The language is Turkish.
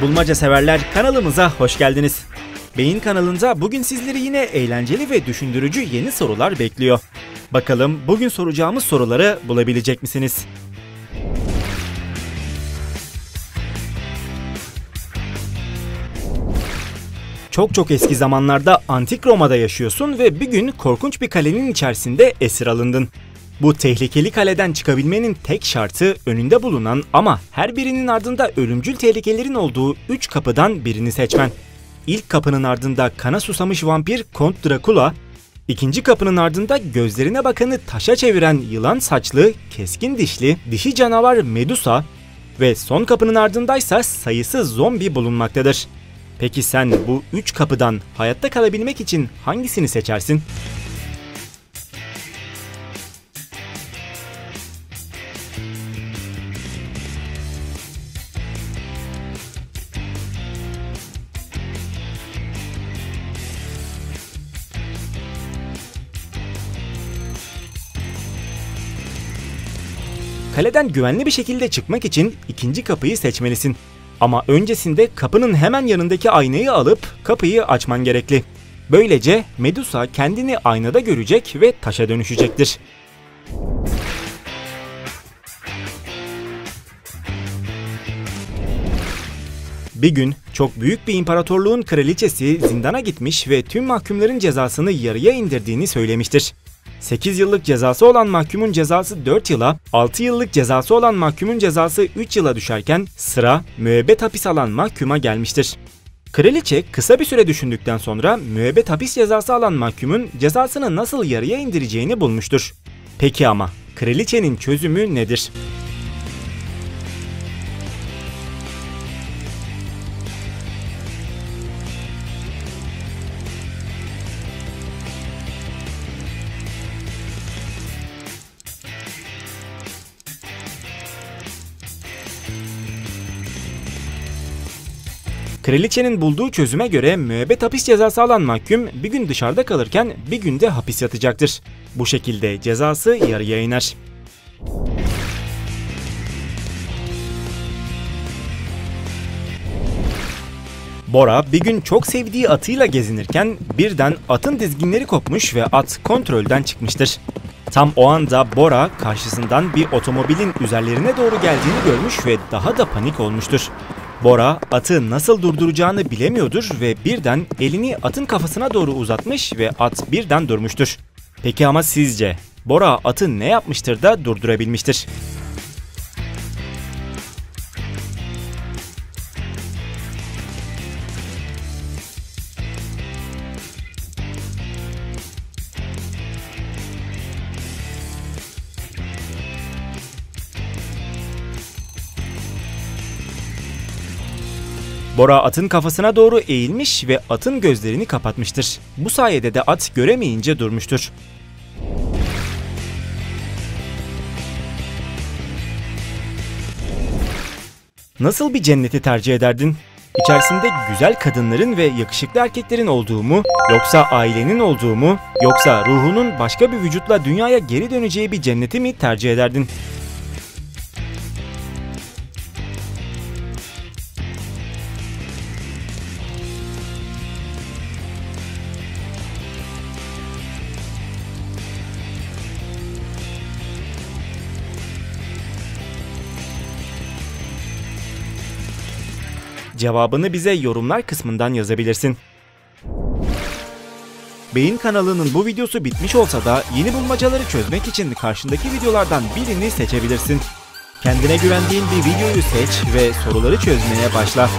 Bulmaca severler kanalımıza hoş geldiniz. Beyin kanalında bugün sizleri yine eğlenceli ve düşündürücü yeni sorular bekliyor. Bakalım bugün soracağımız soruları bulabilecek misiniz? Çok çok eski zamanlarda Antik Roma'da yaşıyorsun ve bir gün korkunç bir kalenin içerisinde esir alındın. Bu tehlikeli kaleden çıkabilmenin tek şartı önünde bulunan ama her birinin ardında ölümcül tehlikelerin olduğu 3 kapıdan birini seçmen. İlk kapının ardında kana susamış vampir Kont Dracula, ikinci kapının ardında gözlerine bakanı taşa çeviren yılan saçlı, keskin dişli, dişi canavar Medusa ve son kapının ardındaysa sayısız zombi bulunmaktadır. Peki sen bu 3 kapıdan hayatta kalabilmek için hangisini seçersin? Kaleden güvenli bir şekilde çıkmak için ikinci kapıyı seçmelisin. Ama öncesinde kapının hemen yanındaki aynayı alıp kapıyı açman gerekli. Böylece Medusa kendini aynada görecek ve taşa dönüşecektir. Bir gün çok büyük bir imparatorluğun kraliçesi zindana gitmiş ve tüm mahkumların cezasını yarıya indirdiğini söylemiştir. 8 yıllık cezası olan mahkumun cezası 4 yıla, 6 yıllık cezası olan mahkumun cezası 3 yıla düşerken sıra müebbet hapis alan mahkuma gelmiştir. Kraliçe kısa bir süre düşündükten sonra müebbet hapis cezası alan mahkumun cezasını nasıl yarıya indireceğini bulmuştur. Peki ama kraliçenin çözümü nedir? Kraliçenin bulduğu çözüme göre müebbet hapis cezası alan mahkum bir gün dışarıda kalırken bir günde hapis yatacaktır. Bu şekilde cezası yarıya iner. Bora bir gün çok sevdiği atıyla gezinirken birden atın dizginleri kopmuş ve at kontrolden çıkmıştır. Tam o anda Bora karşısından bir otomobilin üzerlerine doğru geldiğini görmüş ve daha da panik olmuştur. Bora atı nasıl durduracağını bilemiyordur ve birden elini atın kafasına doğru uzatmış ve at birden durmuştur. Peki ama sizce Bora atı ne yapmıştır da durdurabilmiştir? Bora atın kafasına doğru eğilmiş ve atın gözlerini kapatmıştır. Bu sayede de at göremeyince durmuştur. Nasıl bir cenneti tercih ederdin? İçerisinde güzel kadınların ve yakışıklı erkeklerin olduğu mu, yoksa ailenin olduğu mu, yoksa ruhunun başka bir vücutla dünyaya geri döneceği bir cenneti mi tercih ederdin? Cevabını bize yorumlar kısmından yazabilirsin. Beyin kanalının bu videosu bitmiş olsa da yeni bulmacaları çözmek için karşındaki videolardan birini seçebilirsin. Kendine güvendiğin bir videoyu seç ve soruları çözmeye başla.